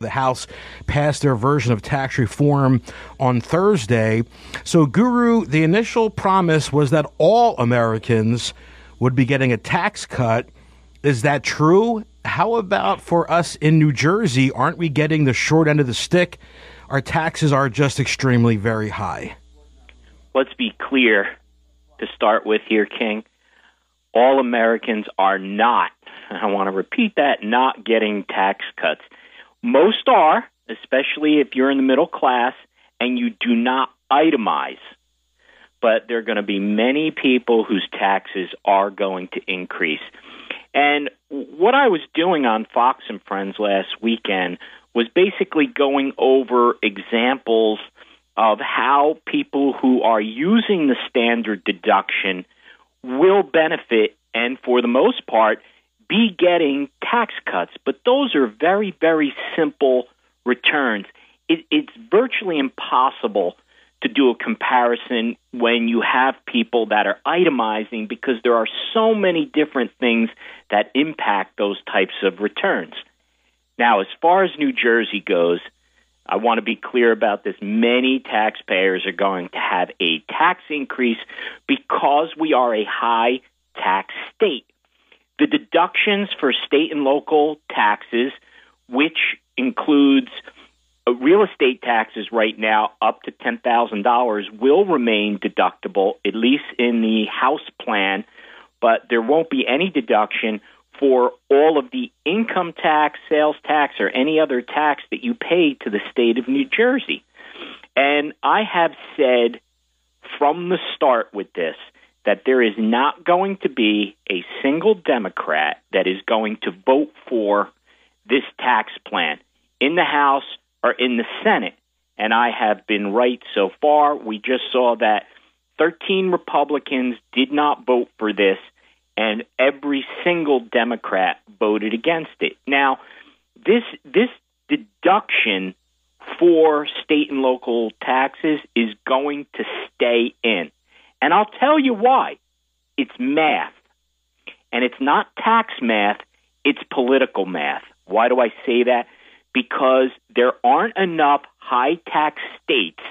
The House passed their version of tax reform on Thursday. So, Guru, the initial promise was that all Americans would be getting a tax cut. Is that true? How about for us in New Jersey? Aren't we getting the short end of the stick? Our taxes are just extremely very high. Let's be clear to start with here, King. All Americans are not, I want to repeat that, not getting tax cuts. Most are, especially if you're in the middle class and you do not itemize. But there are going to be many people whose taxes are going to increase. And what I was doing on Fox and Friends last weekend was basically going over examples of how people who are using the standard deduction will benefit and, for the most part, be getting tax cuts, but those are very, very simple returns. It, it's virtually impossible to do a comparison when you have people that are itemizing because there are so many different things that impact those types of returns. Now, as far as New Jersey goes, I want to be clear about this. Many taxpayers are going to have a tax increase because we are a high tax state the deductions for state and local taxes, which includes uh, real estate taxes right now up to $10,000 will remain deductible, at least in the House plan, but there won't be any deduction for all of the income tax, sales tax, or any other tax that you pay to the state of New Jersey. And I have said from the start with this that there is not going to be a single Democrat that is going to vote for this tax plan in the House or in the Senate. And I have been right so far. We just saw that 13 Republicans did not vote for this, and every single Democrat voted against it. Now, this this deduction for state and local taxes is going to stay in. And I'll tell you why. It's math. And it's not tax math, it's political math. Why do I say that? Because there aren't enough high tax states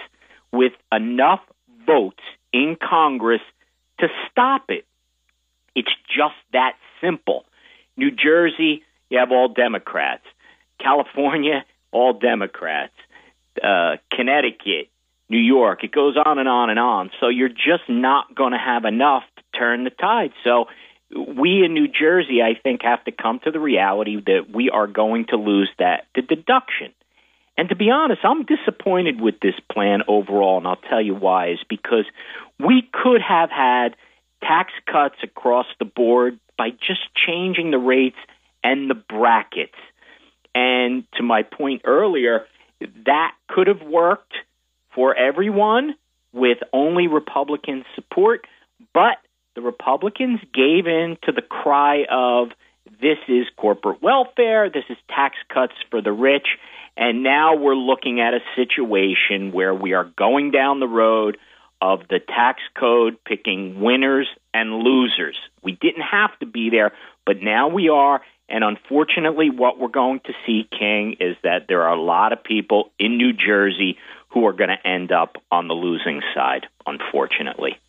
with enough votes in Congress to stop it. It's just that simple. New Jersey, you have all Democrats. California, all Democrats. Uh, Connecticut, New York. It goes on and on and on. So you're just not going to have enough to turn the tide. So we in New Jersey, I think, have to come to the reality that we are going to lose that the deduction. And to be honest, I'm disappointed with this plan overall, and I'll tell you why. Is because we could have had tax cuts across the board by just changing the rates and the brackets. And to my point earlier, that could have worked for everyone with only Republican support, but the Republicans gave in to the cry of this is corporate welfare, this is tax cuts for the rich, and now we're looking at a situation where we are going down the road of the tax code picking winners and losers. We didn't have to be there, but now we are. And unfortunately, what we're going to see, King, is that there are a lot of people in New Jersey who are going to end up on the losing side, unfortunately.